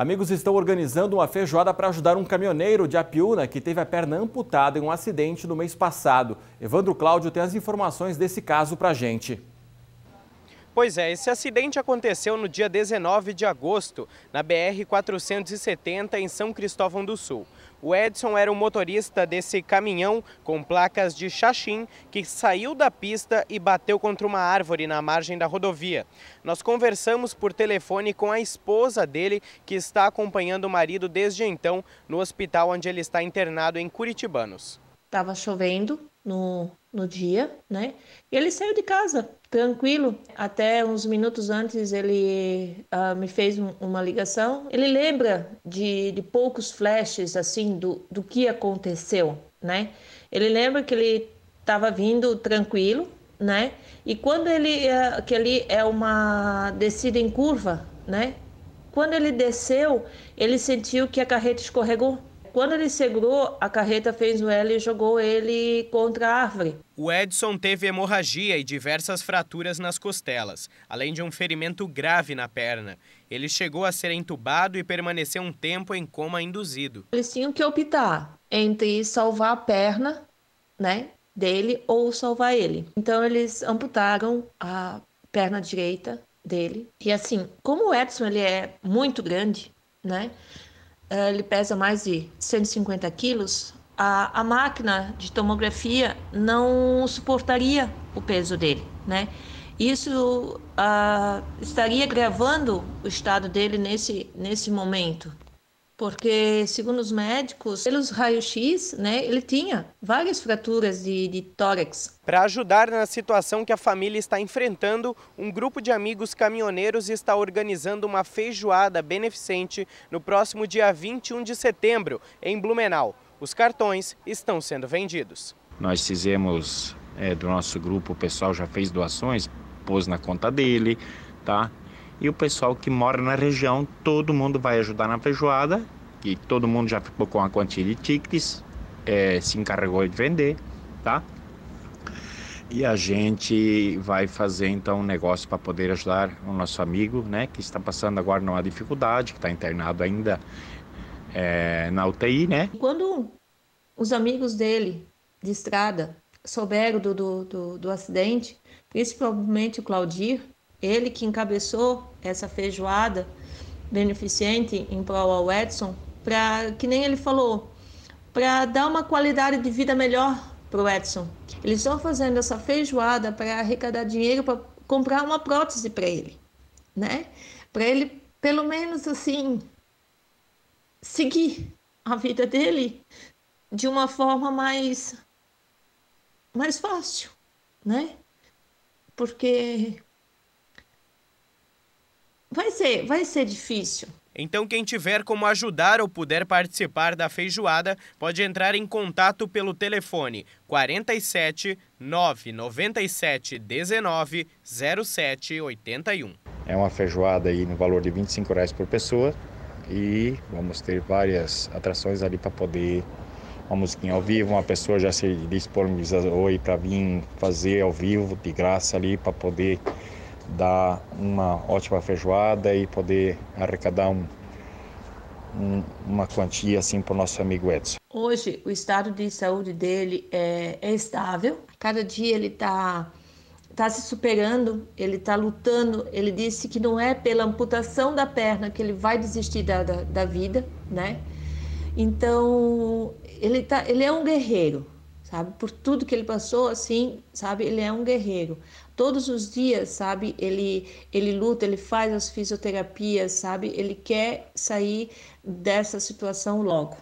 Amigos estão organizando uma feijoada para ajudar um caminhoneiro de Apiúna que teve a perna amputada em um acidente no mês passado. Evandro Cláudio tem as informações desse caso para a gente. Pois é, esse acidente aconteceu no dia 19 de agosto, na BR-470, em São Cristóvão do Sul. O Edson era o motorista desse caminhão com placas de Xaxim que saiu da pista e bateu contra uma árvore na margem da rodovia. Nós conversamos por telefone com a esposa dele, que está acompanhando o marido desde então no hospital onde ele está internado em Curitibanos. Estava chovendo no, no dia, né? E ele saiu de casa, tranquilo. Até uns minutos antes ele uh, me fez um, uma ligação. Ele lembra de, de poucos flashes, assim, do, do que aconteceu, né? Ele lembra que ele estava vindo tranquilo, né? E quando ele, uh, que ali é uma descida em curva, né? Quando ele desceu, ele sentiu que a carreta escorregou quando ele segurou, a carreta fez o L e jogou ele contra a árvore. O Edson teve hemorragia e diversas fraturas nas costelas, além de um ferimento grave na perna. Ele chegou a ser entubado e permaneceu um tempo em coma induzido. Eles tinham que optar entre salvar a perna, né, dele ou salvar ele. Então eles amputaram a perna direita dele. E assim, como o Edson ele é muito grande, né? Eh, ele pesa mais de 150 quilos, a, a máquina de tomografia não suportaria o peso dele, né? Isso uh, estaria gravando o estado dele nesse, nesse momento porque, segundo os médicos, pelos raios-x, né, ele tinha várias fraturas de, de tórax. Para ajudar na situação que a família está enfrentando, um grupo de amigos caminhoneiros está organizando uma feijoada beneficente no próximo dia 21 de setembro, em Blumenau. Os cartões estão sendo vendidos. Nós fizemos, é, do nosso grupo, o pessoal já fez doações, pôs na conta dele, tá? E o pessoal que mora na região, todo mundo vai ajudar na feijoada. E todo mundo já ficou com a quantia de tickets, é, se encarregou de vender, tá? E a gente vai fazer então um negócio para poder ajudar o nosso amigo, né, que está passando agora numa dificuldade, que está internado ainda é, na UTI, né? Quando os amigos dele de estrada souberam do, do, do, do acidente, principalmente o Claudir, ele que encabeçou essa feijoada beneficente em prol ao Edson, para que nem ele falou, para dar uma qualidade de vida melhor para o Edson. Eles estão fazendo essa feijoada para arrecadar dinheiro para comprar uma prótese para ele, né? Para ele, pelo menos assim, seguir a vida dele de uma forma mais mais fácil, né? Porque vai ser, vai ser difícil. Então, quem tiver como ajudar ou puder participar da feijoada, pode entrar em contato pelo telefone 47 997 19 07 81. É uma feijoada aí no valor de 25 reais por pessoa e vamos ter várias atrações ali para poder uma musiquinha ao vivo, uma pessoa já se disponibilizou aí para vir fazer ao vivo de graça ali para poder dar uma ótima feijoada e poder arrecadar um, um, uma quantia assim para o nosso amigo Edson. Hoje o estado de saúde dele é, é estável. Cada dia ele está tá se superando, ele está lutando. Ele disse que não é pela amputação da perna que ele vai desistir da, da, da vida, né? Então ele, tá, ele é um guerreiro sabe? Por tudo que ele passou, assim, sabe? Ele é um guerreiro. Todos os dias, sabe? Ele ele luta, ele faz as fisioterapias, sabe? Ele quer sair dessa situação logo.